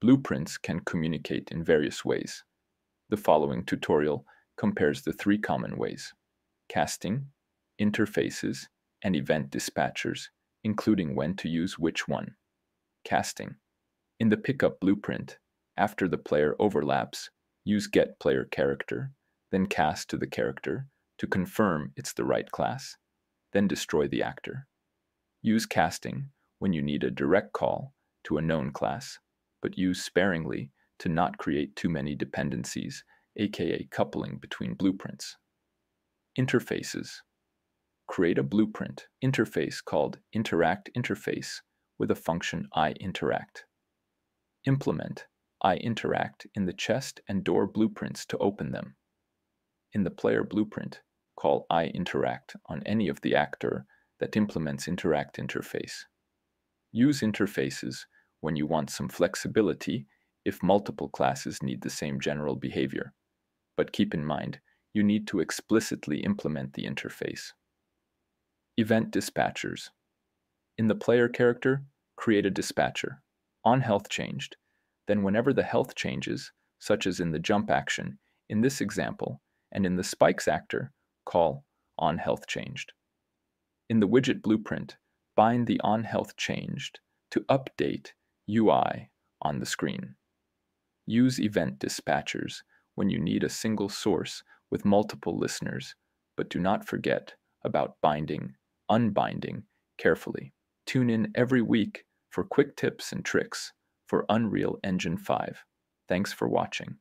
Blueprints can communicate in various ways. The following tutorial compares the three common ways casting, interfaces, and event dispatchers, including when to use which one. Casting. In the pickup blueprint, after the player overlaps, use get player character, then cast to the character to confirm it's the right class, then destroy the actor. Use casting when you need a direct call to a known class, but use sparingly to not create too many dependencies, aka coupling between blueprints. Interfaces. Create a blueprint interface called interact interface with a function iInteract. Implement iInteract in the chest and door blueprints to open them. In the player blueprint, call iInteract on any of the actor that implements interact interface. Use interfaces when you want some flexibility if multiple classes need the same general behavior. But keep in mind, you need to explicitly implement the interface. Event dispatchers. In the player character, create a dispatcher. On health changed, then whenever the health changes, such as in the jump action, in this example, and in the spikes actor, call on health changed. In the widget blueprint, bind the on health changed to update UI on the screen. Use event dispatchers when you need a single source with multiple listeners, but do not forget about binding, unbinding carefully. Tune in every week for quick tips and tricks for Unreal Engine 5. Thanks for watching.